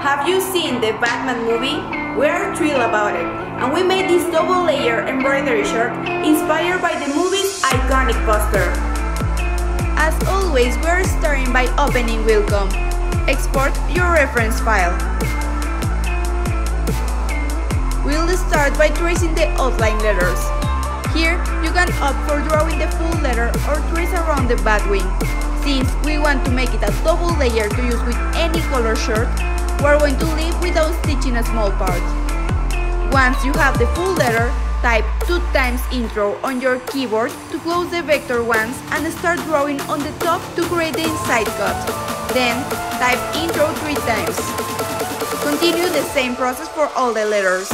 Have you seen the Batman movie? We are thrilled about it, and we made this double layer embroidery shirt inspired by the movie's iconic poster. As always, we are starting by opening Wilcom. Export your reference file. We'll start by tracing the outline letters. Here, you can opt for drawing the full letter or trace around the bat wing. Since we want to make it a double layer to use with any color shirt, we're going to leave without stitching a small part. Once you have the full letter, type 2 times intro on your keyboard to close the vector once and start drawing on the top to create the inside cut. Then, type intro 3 times. Continue the same process for all the letters.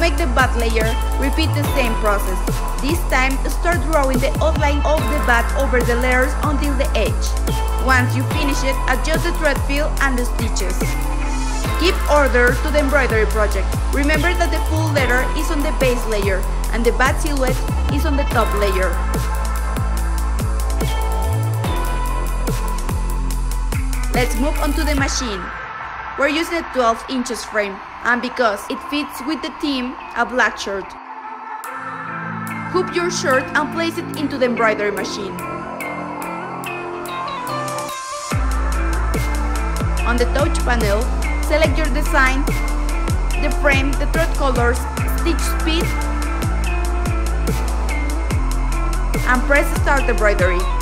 Make the bat layer, repeat the same process. This time, start drawing the outline of the bat over the layers until the edge. Once you finish it, adjust the thread fill and the stitches. Keep order to the embroidery project. Remember that the full letter is on the base layer and the bat silhouette is on the top layer. Let's move on to the machine. We're using a 12 inches frame and because it fits with the theme, a black shirt. Hoop your shirt and place it into the embroidery machine. On the touch panel, select your design, the frame, the thread colors, stitch speed, and press start embroidery.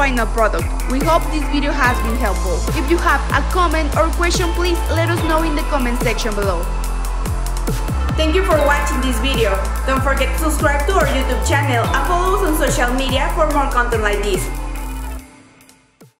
Final product. We hope this video has been helpful. If you have a comment or question, please let us know in the comment section below. Thank you for watching this video. Don't forget to subscribe to our YouTube channel and follow us on social media for more content like this.